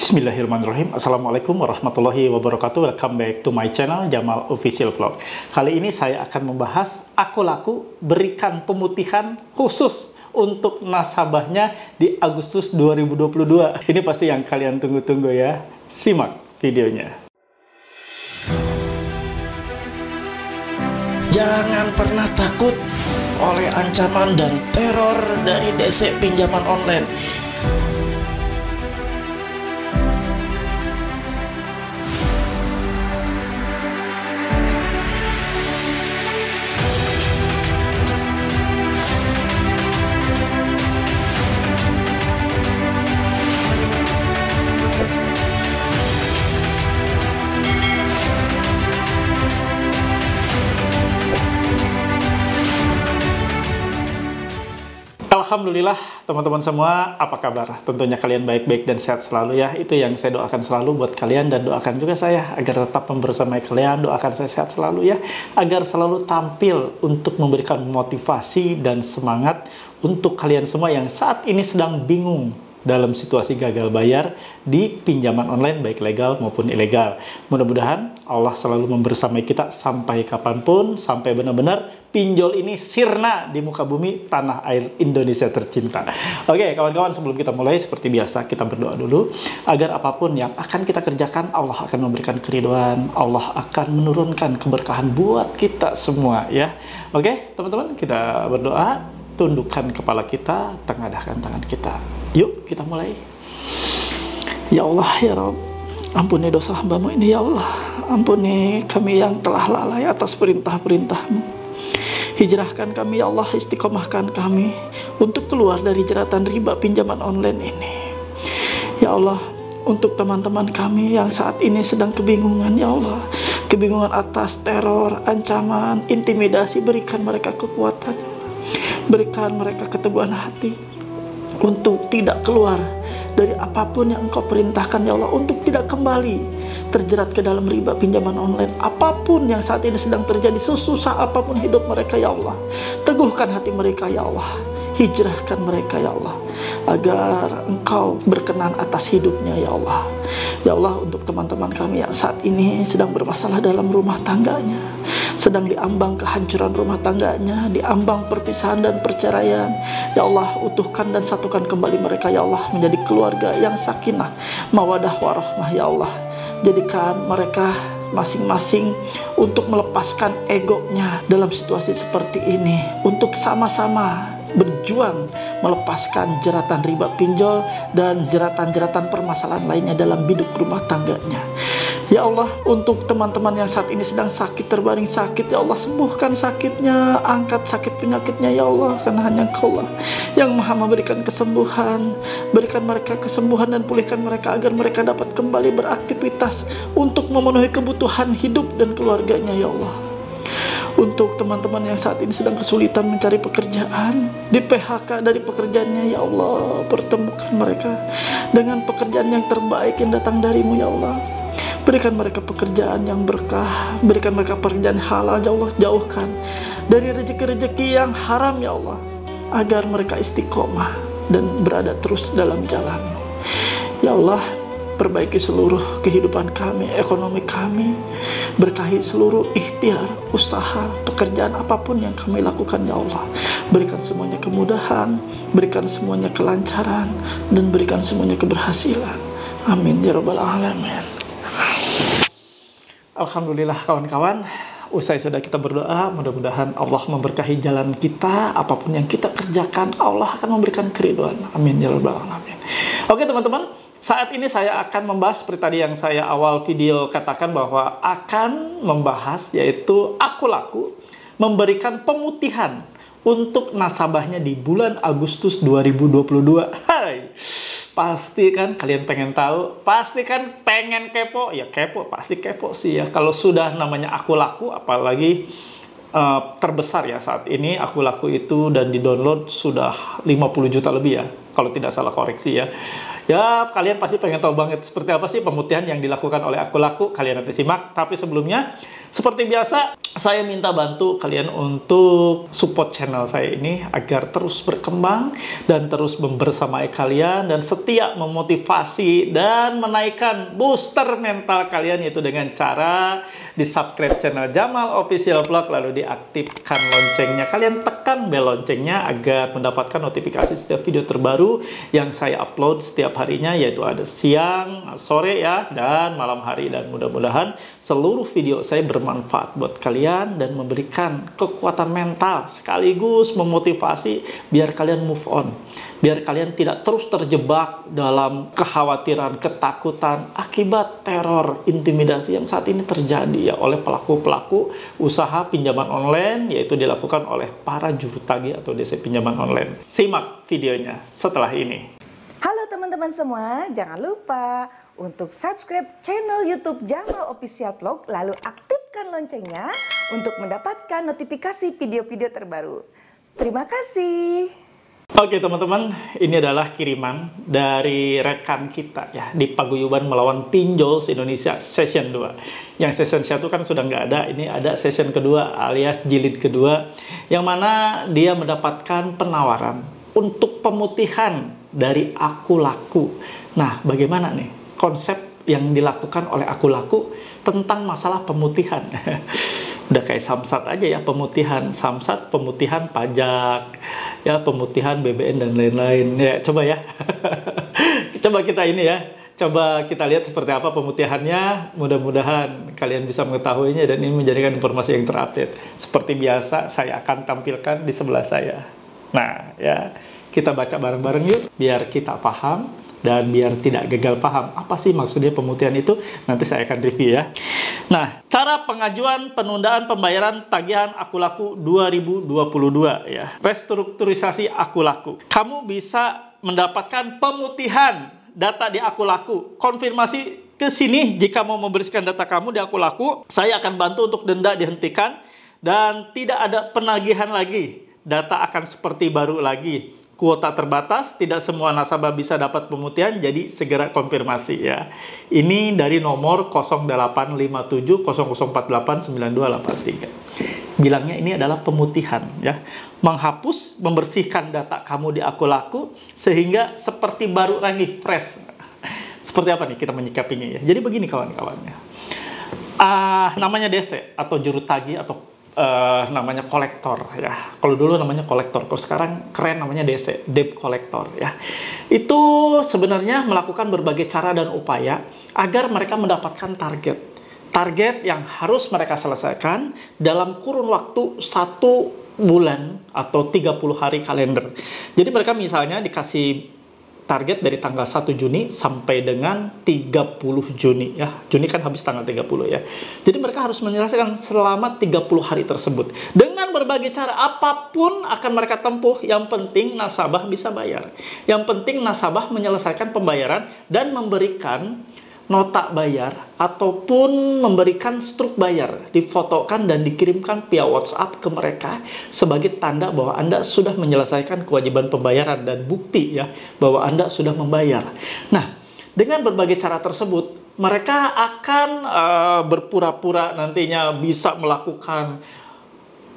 Bismillahirrahmanirrahim. Assalamualaikum warahmatullahi wabarakatuh. Welcome back to my channel Jamal Official Vlog. Kali ini saya akan membahas Aku Laku berikan pemutihan khusus untuk nasabahnya di Agustus 2022 Ini pasti yang kalian tunggu-tunggu ya. Simak videonya. Jangan pernah takut oleh ancaman dan teror dari DC pinjaman online Alhamdulillah teman-teman semua, apa kabar? Tentunya kalian baik-baik dan sehat selalu ya. Itu yang saya doakan selalu buat kalian dan doakan juga saya agar tetap membersamai kalian. Doakan saya sehat selalu ya, agar selalu tampil untuk memberikan motivasi dan semangat untuk kalian semua yang saat ini sedang bingung dalam situasi gagal bayar di pinjaman online baik legal maupun ilegal. Mudah-mudahan Allah selalu membersamai kita sampai kapan pun, sampai benar-benar pinjol ini sirna di muka bumi tanah air Indonesia tercinta. Oke kawan-kawan sebelum kita mulai seperti biasa kita berdoa dulu agar apa pun yang akan kita kerjakan Allah akan memberikan keriduan, Allah akan menurunkan keberkahan buat kita semua ya. Oke teman-teman kita berdoa tundukkan kepala kita, tengadahkan tangan kita. Yuk kita mulai. Ya Allah ya Rob, ampuni dosa hambamu ini ya Allah. Ampuni kami yang telah lalai atas perintah-perintahmu. Hijrahkan kami ya Allah, istiqomahkan kami untuk keluar dari jeratan riba pinjaman online ini. Ya Allah, untuk teman-teman kami yang saat ini sedang kebingungan ya Allah kebingungan atas teror, ancaman, intimidasi berikan mereka kekuatan Berikan mereka keteguhan hati untuk tidak keluar dari apa pun yang engkau perintahkan ya Allah untuk tidak kembali terjerat ke dalam riba pinjaman online. Apa pun yang saat ini sedang terjadi sesusah apa pun hidup mereka ya Allah teguhkan hati mereka ya Allah. Hijrahkan mereka ya Allah agar engkau berkenan atas hidupnya ya Allah. Ya Allah untuk teman-teman kami yang saat ini sedang bermasalah dalam rumah tangganya sedang diambang kehancuran rumah tangganya diambang perpisahan dan perceraian. Ya Allah utuhkan dan satukan kembali mereka ya Allah menjadi keluarga yang sakinah mawadah warahmah ya Allah. Jadikan mereka masing-masing untuk melepaskan egonya dalam situasi seperti ini untuk sama-sama berjuang melepaskan jeratan riba pinjol dan jeratan-jeratan permasalahan lainnya dalam biduk rumah tangganya. Ya Allah, untuk teman-teman yang saat ini sedang sakit, terbaring sakit, Ya Allah, sembuhkan sakitnya, angkat sakit penyakitnya, Ya Allah, karena hanya Engkau lah yang maha memberikan kesembuhan, berikan mereka kesembuhan dan pulihkan mereka agar mereka dapat kembali beraktivitas untuk memenuhi kebutuhan hidup dan keluarganya, Ya Allah untuk teman-teman yang saat ini sedang kesulitan mencari pekerjaan di PHK dari pekerjaannya ya Allah pertemukan mereka dengan pekerjaan yang terbaik yang datang darimu ya Allah. Berikan mereka pekerjaan yang berkah berikan mereka pekerjaan halal ya Allah jauhkan dari rezeki-rezeki yang haram ya Allah agar mereka istiqomah dan berada terus dalam jalanmu ya Allah perbaiki seluruh kehidupan kami, ekonomi kami, berkahi seluruh ikhtiar, usaha, pekerjaan apa pun yang kami lakukan ya Allah. Berikan semuanya kemudahan, berikan semuanya kelancaran, dan berikan semuanya keberhasilan. Amin ya rabbal alamin. Alhamdulillah kawan-kawan, usai sudah kita berdoa, mudah-mudahan Allah memberkahi jalan kita, apa pun yang kita kerjakan, Allah akan memberikan keriduan. Amin ya rabbal alamin. Oke teman-teman, saat ini saya akan membahas seperti tadi yang saya awal video katakan bahwa akan membahas yaitu aku laku memberikan pemutihan untuk nasabahnya di bulan Agustus 2022. Hai, pasti kan kalian pengen tahu, pasti kan pengen kepo, ya kepo, pasti kepo sih ya. Kalau sudah namanya aku laku, apalagi uh, terbesar ya saat ini aku laku itu dan di download sudah 50 juta lebih ya, kalau tidak salah koreksi ya. Ya, kalian pasti pengen tahu banget seperti apa sih pemutihan yang dilakukan oleh aku laku. Kalian nanti simak. Tapi sebelumnya, Seperti biasa, saya minta bantu kalian untuk support channel saya ini agar terus berkembang dan terus membersamai kalian dan setia memotivasi dan menaikkan booster mental kalian yaitu dengan cara di subscribe channel Jamal Official Vlog lalu diaktifkan loncengnya. Kalian tekan bel loncengnya agar mendapatkan notifikasi setiap video terbaru yang saya upload setiap harinya yaitu ada siang, sore ya dan malam hari dan mudah-mudahan seluruh video saya ber bermanfaat buat kalian dan memberikan kekuatan mental sekaligus memotivasi biar kalian move on. Biar kalian tidak terus terjebak dalam kekhawatiran, ketakutan akibat teror, intimidasi yang saat ini terjadi ya oleh pelaku-pelaku usaha pinjaman online yaitu dilakukan oleh para juru tagih atau DC pinjaman online. Simak videonya setelah ini. Halo teman-teman semua, jangan lupa untuk subscribe channel YouTube Jamal Official Vlog lalu aktif aktifkan loncengnya untuk mendapatkan notifikasi video-video terbaru. Terima kasih. Oke teman-teman, ini adalah kiriman dari rekan kita ya di Paguyuban melawan Pinjol Indonesia session 2. Yang session 1 kan sudah nggak ada, ini ada session kedua alias jilid kedua yang mana dia mendapatkan penawaran untuk pemutihan dari aku laku. Nah, bagaimana nih konsep yang dilakukan oleh aku laku tentang masalah pemutihan. Udah kayak samsat aja ya, pemutihan samsat, pemutihan pajak, ya pemutihan BBN dan lain-lain. Ya, coba ya. coba kita ini ya. Coba kita lihat seperti apa pemutihannya. Mudah-mudahan kalian bisa mengetahuinya dan ini menjadikan informasi yang terupdate. Seperti biasa, saya akan tampilkan di sebelah saya. Nah, ya, kita baca bareng-bareng yuk biar kita paham dan biar tidak gagal paham apa sih maksudnya pemutihan itu nanti saya akan review ya. Nah, cara pengajuan penundaan pembayaran tagihan aku laku 2022 ya. Restrukturisasi aku laku. Kamu bisa mendapatkan pemutihan data di aku laku. Konfirmasi ke sini jika mau membersihkan data kamu di aku laku, saya akan bantu untuk denda dihentikan dan tidak ada penagihan lagi. Data akan seperti baru lagi kuota terbatas, tidak semua nasabah bisa dapat pemutihan, jadi segera konfirmasi ya. Ini dari nomor 0857 0048 9283. Bilangnya ini adalah pemutihan ya. Menghapus, membersihkan data kamu di aku laku sehingga seperti baru lagi fresh. Seperti apa nih kita menyikapinya ya. Jadi begini kawan-kawannya. Uh, namanya DC atau juru tagih atau uh, namanya kolektor ya. Kalau dulu namanya kolektor, kalau sekarang keren namanya DC, debt collector ya. Itu sebenarnya melakukan berbagai cara dan upaya agar mereka mendapatkan target. Target yang harus mereka selesaikan dalam kurun waktu satu bulan atau 30 hari kalender. Jadi mereka misalnya dikasih target dari tanggal 1 Juni sampai dengan 30 Juni ya. Juni kan habis tanggal 30 ya. Jadi mereka harus menyelesaikan selama 30 hari tersebut. Dengan berbagai cara apa pun akan mereka tempuh, yang penting nasabah bisa bayar. Yang penting nasabah menyelesaikan pembayaran dan memberikan nota bayar ataupun memberikan struk bayar difotokan dan dikirimkan via WhatsApp ke mereka sebagai tanda bahwa Anda sudah menyelesaikan kewajiban pembayaran dan bukti ya bahwa Anda sudah membayar. Nah, dengan berbagai cara tersebut mereka akan uh, berpura-pura nantinya bisa melakukan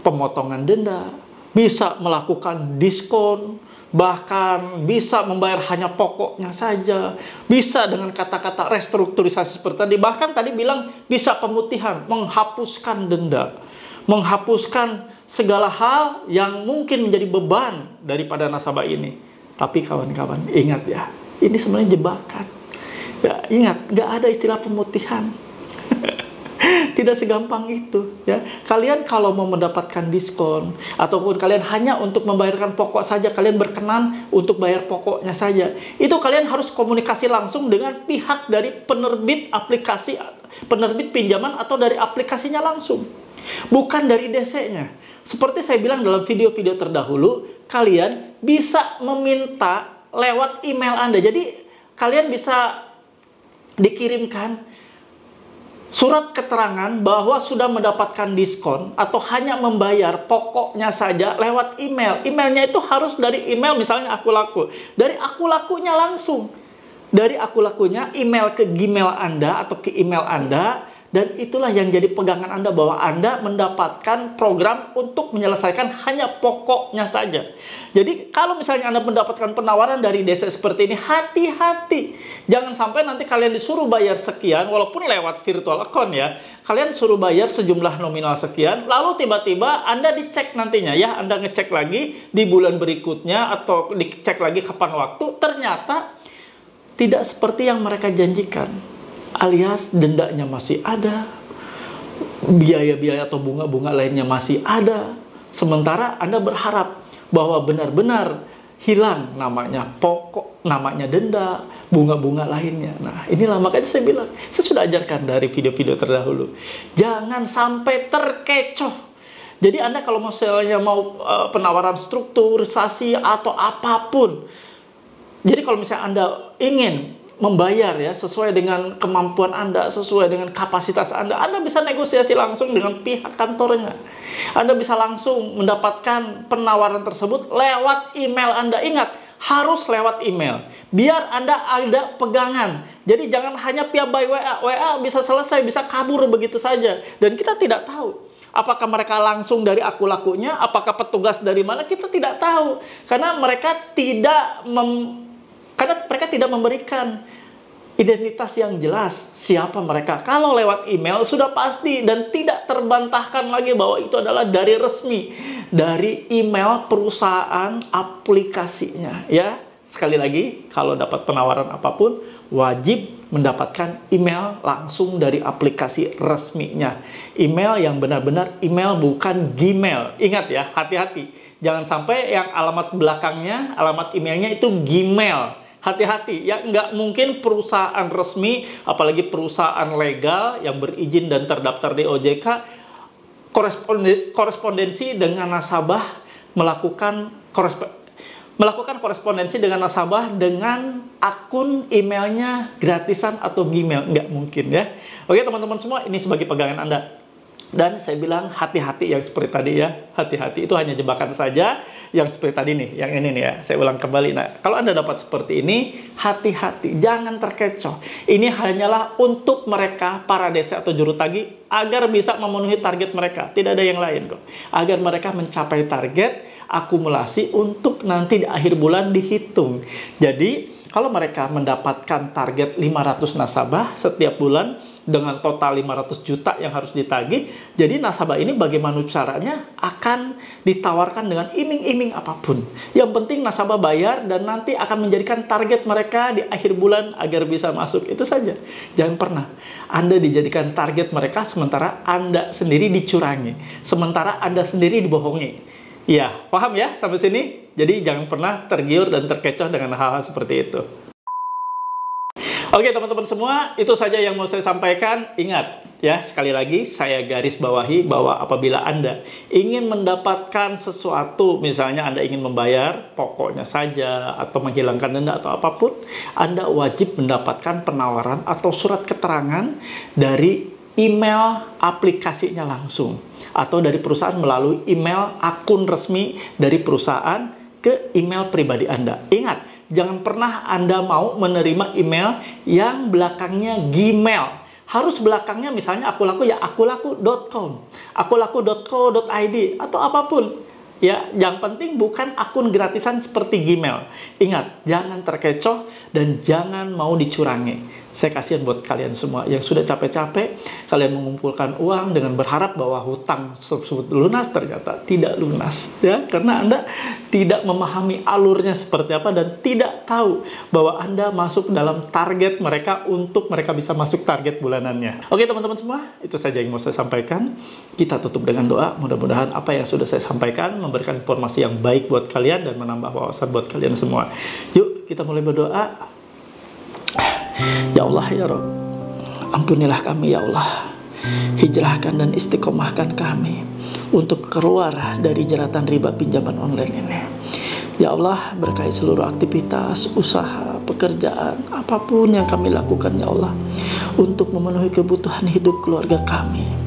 pemotongan denda, bisa melakukan diskon, bahkan bisa membayar hanya pokoknya saja, bisa dengan kata-kata restrukturisasi seperti tadi, bahkan tadi bilang bisa pemutihan, menghapuskan denda, menghapuskan segala hal yang mungkin menjadi beban daripada nasabah ini. Tapi kawan-kawan, ingat ya, ini sebenarnya jebakan. Ya, ingat, gak ada istilah pemutihan. Tidak segampang itu ya. Kalian kalau mau mendapatkan diskon ataupun kalian hanya untuk membayarkan pokok saja, kalian berkenan untuk bayar pokoknya saja. Itu kalian harus komunikasi langsung dengan pihak dari penerbit aplikasi penerbit pinjaman atau dari aplikasinya langsung. Bukan dari DC-nya. Seperti saya bilang dalam video-video terdahulu, kalian bisa meminta lewat email Anda. Jadi kalian bisa dikirimkan surat keterangan bahwa sudah mendapatkan diskon atau hanya membayar pokoknya saja lewat email. Emailnya itu harus dari email misalnya aku laku. Dari aku lakunya langsung. Dari aku lakunya email ke Gmail Anda atau ke email Anda Dan itulah yang jadi pegangan Anda bahwa Anda mendapatkan program untuk menyelesaikan hanya pokoknya saja. Jadi kalau misalnya Anda mendapatkan penawaran dari desa seperti ini, hati-hati. Jangan sampai nanti kalian disuruh bayar sekian, walaupun lewat virtual account ya. Kalian suruh bayar sejumlah nominal sekian, lalu tiba-tiba Anda dicek nantinya ya, Anda ngecek lagi di bulan berikutnya atau dicek lagi kapan waktu, ternyata tidak seperti yang mereka janjikan alias dendanya masih ada, biaya-biaya atau bunga-bunga lainnya masih ada. Sementara Anda berharap bahwa benar-benar hilang namanya pokok, namanya denda, bunga-bunga lainnya. Nah, inilah makanya saya bilang, saya sudah ajarkan dari video-video terdahulu. Jangan sampai terkecoh. Jadi Anda kalau misalnya mau uh, penawaran strukturisasi atau apa pun, jadi kalau misalnya Anda ingin membayar ya sesuai dengan kemampuan Anda, sesuai dengan kapasitas Anda. Anda bisa negosiasi langsung dengan pihak kantornya. Anda bisa langsung mendapatkan penawaran tersebut lewat email Anda. Ingat, harus lewat email. Biar Anda ada pegangan. Jadi jangan hanya via by WA. WA bisa selesai, bisa kabur begitu saja. Dan kita tidak tahu. Apakah mereka langsung dari aku lakunya? Apakah petugas dari mana? Kita tidak tahu. Karena mereka tidak mem karena mereka tidak memberikan identitas yang jelas siapa mereka. Kalau lewat email sudah pasti dan tidak terbantahkan lagi bahwa itu adalah dari resmi dari email perusahaan aplikasinya ya. Sekali lagi, kalau dapat penawaran apa pun wajib mendapatkan email langsung dari aplikasi resminya. Email yang benar-benar email bukan Gmail. Ingat ya, hati-hati. Jangan sampai yang alamat belakangnya, alamat emailnya itu Gmail hati-hati. Ya nggak mungkin perusahaan resmi apalagi perusahaan legal yang berizin dan terdaftar di OJK korespondensi dengan nasabah melakukan melakukan korespondensi dengan nasabah dengan akun emailnya gratisan atau Gmail. Nggak mungkin ya. Oke teman-teman semua ini sebagai pegangan anda dan saya bilang hati-hati yang seperti tadi ya, hati-hati itu hanya jebakan saja yang seperti tadi nih, yang ini nih ya. Saya ulang kembali. Nah, kalau Anda dapat seperti ini, hati-hati, jangan terkecoh. Ini hanyalah untuk mereka para desa atau juru tagi agar bisa memenuhi target mereka. Tidak ada yang lain kok. Agar mereka mencapai target akumulasi untuk nanti di akhir bulan dihitung. Jadi, kalau mereka mendapatkan target 500 nasabah setiap bulan, dengan total 500 juta yang harus ditagih. Jadi nasabah ini bagaimana caranya akan ditawarkan dengan iming-iming apa pun. Yang penting nasabah bayar dan nanti akan menjadikan target mereka di akhir bulan agar bisa masuk. Itu saja. Jangan pernah Anda dijadikan target mereka sementara Anda sendiri dicurangi. Sementara Anda sendiri dibohongi. Ya, paham ya sampai sini? Jadi jangan pernah tergiur dan terkecoh dengan hal-hal seperti itu. Oke teman-teman semua, itu saja yang mau saya sampaikan. Ingat ya, sekali lagi saya garis bawahi bahwa apabila Anda ingin mendapatkan sesuatu, misalnya Anda ingin membayar pokoknya saja atau menghilangkan denda atau apa pun, Anda wajib mendapatkan penawaran atau surat keterangan dari email aplikasinya langsung atau dari perusahaan melalui email akun resmi dari perusahaan ke email pribadi Anda. Ingat, jangan pernah Anda mau menerima email yang belakangnya Gmail. Harus belakangnya misalnya aku laku ya akulaku.com, akulaku.co.id atau apa pun. Ya, yang penting bukan akun gratisan seperti Gmail. Ingat, jangan terkecoh dan jangan mau dicurangi. Saya kasihan buat kalian semua yang sudah capek-capek kalian mengumpulkan uang dengan berharap bahwa hutang tersebut lunas ternyata tidak lunas ya karena Anda tidak memahami alurnya seperti apa dan tidak tahu bahwa Anda masuk dalam target mereka untuk mereka bisa masuk target bulanannya. Oke teman-teman semua, itu saja yang mau saya sampaikan. Kita tutup dengan doa. Mudah-mudahan apa yang sudah saya sampaikan memberikan informasi yang baik buat kalian dan menambah wawasan buat kalian semua. Yuk kita mulai berdoa. Ya Allah ya Rob, ampunilah kami ya Allah. Hijrahkan dan istiqomahkan kami untuk keluar dari jeratan riba pinjaman online ini. Ya Allah, berkahi seluruh aktivitas, usaha, pekerjaan, apa pun yang kami lakukan ya Allah untuk memenuhi kebutuhan hidup keluarga kami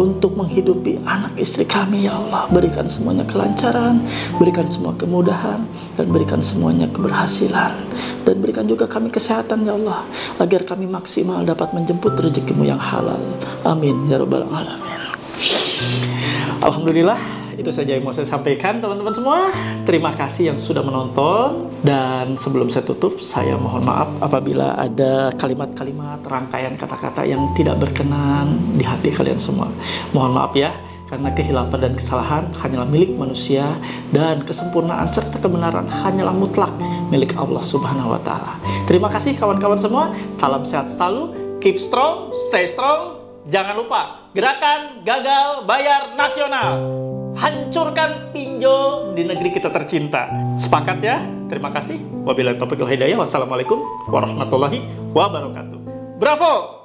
untuk menghidupi anak istri kami ya Allah. Berikan semuanya kelancaran, berikan semua kemudahan, dan berikan semuanya keberhasilan. Dan berikan juga kami kesehatan ya Allah, agar kami maksimal dapat menjemput rezekimu yang halal. Amin ya Rabbal Alamin. Alhamdulillah itu saja yang mau saya sampaikan teman-teman semua. Terima kasih yang sudah menonton dan sebelum saya tutup saya mohon maaf apabila ada kalimat-kalimat rangkaian kata-kata yang tidak berkenan di hati kalian semua. Mohon maaf ya karena kehilapan dan kesalahan hanyalah milik manusia dan kesempurnaan serta kebenaran hanyalah mutlak milik Allah Subhanahu wa taala. Terima kasih kawan-kawan semua. Salam sehat selalu. Keep strong, stay strong. Jangan lupa gerakan gagal bayar nasional hancurkan pinjol di negeri kita tercinta. Sepakat ya? Terima kasih. Wabillahi taufiq wal hidayah. Wassalamualaikum warahmatullahi wabarakatuh. Bravo!